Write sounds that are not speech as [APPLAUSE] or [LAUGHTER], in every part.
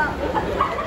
Yeah. [LAUGHS]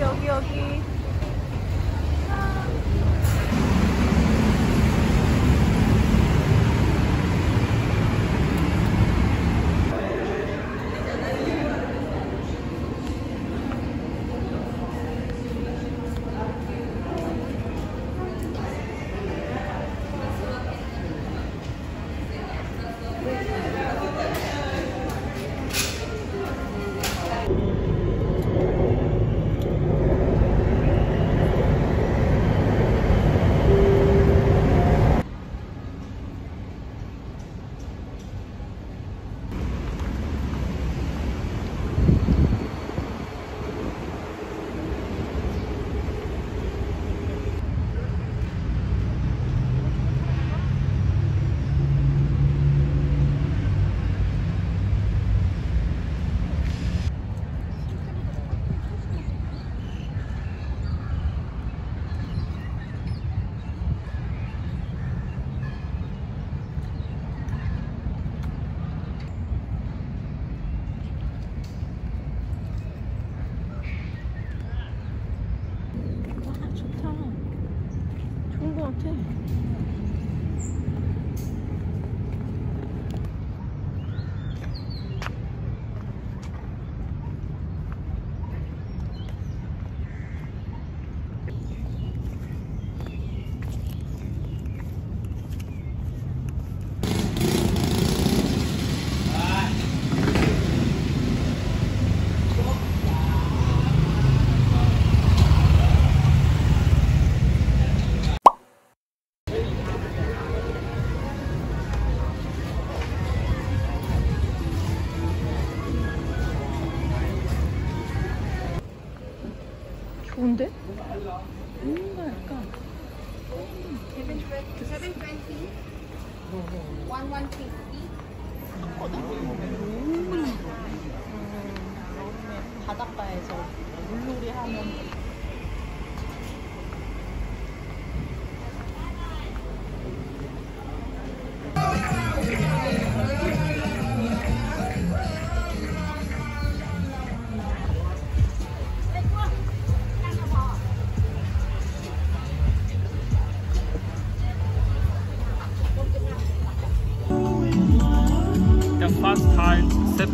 여기 여기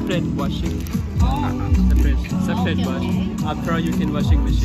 separate washing. Ah, ah, separate, separate wash. After you can washing machine.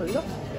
可以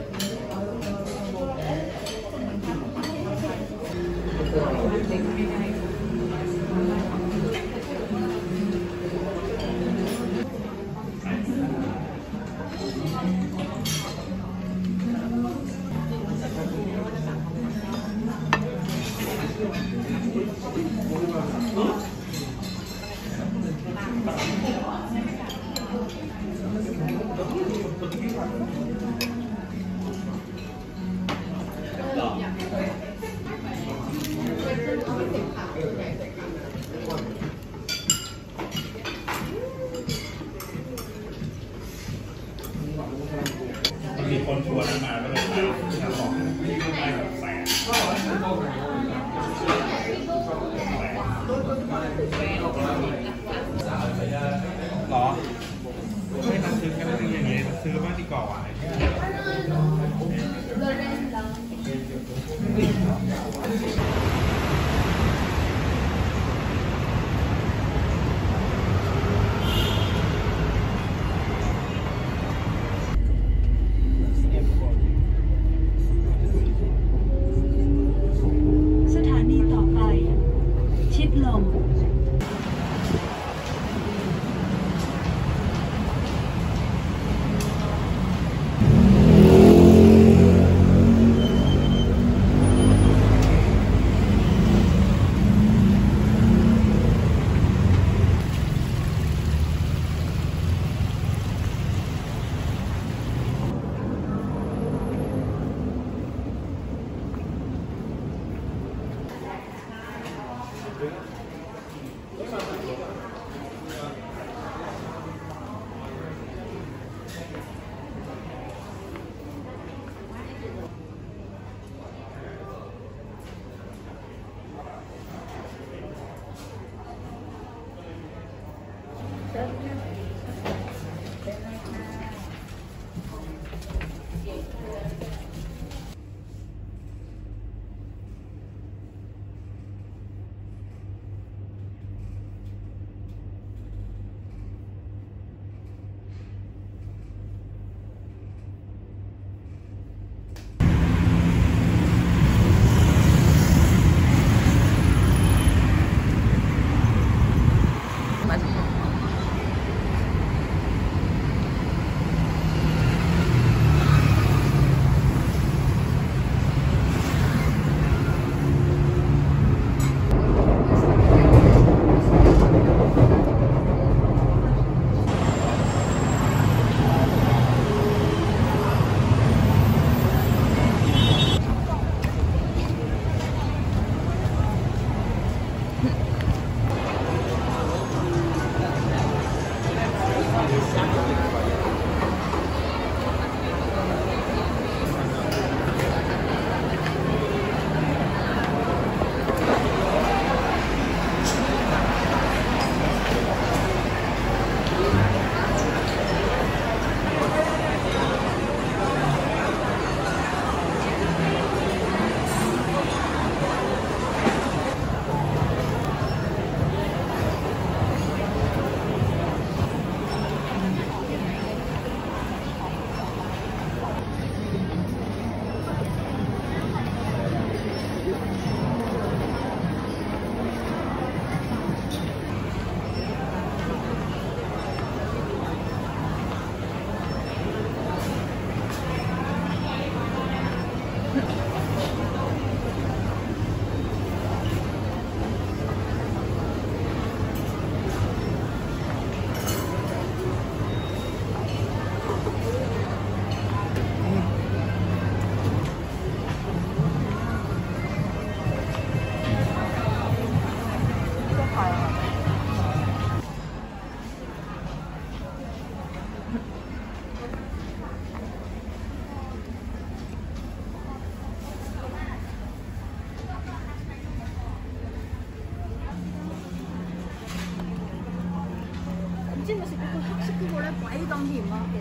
鬼咁甜啊！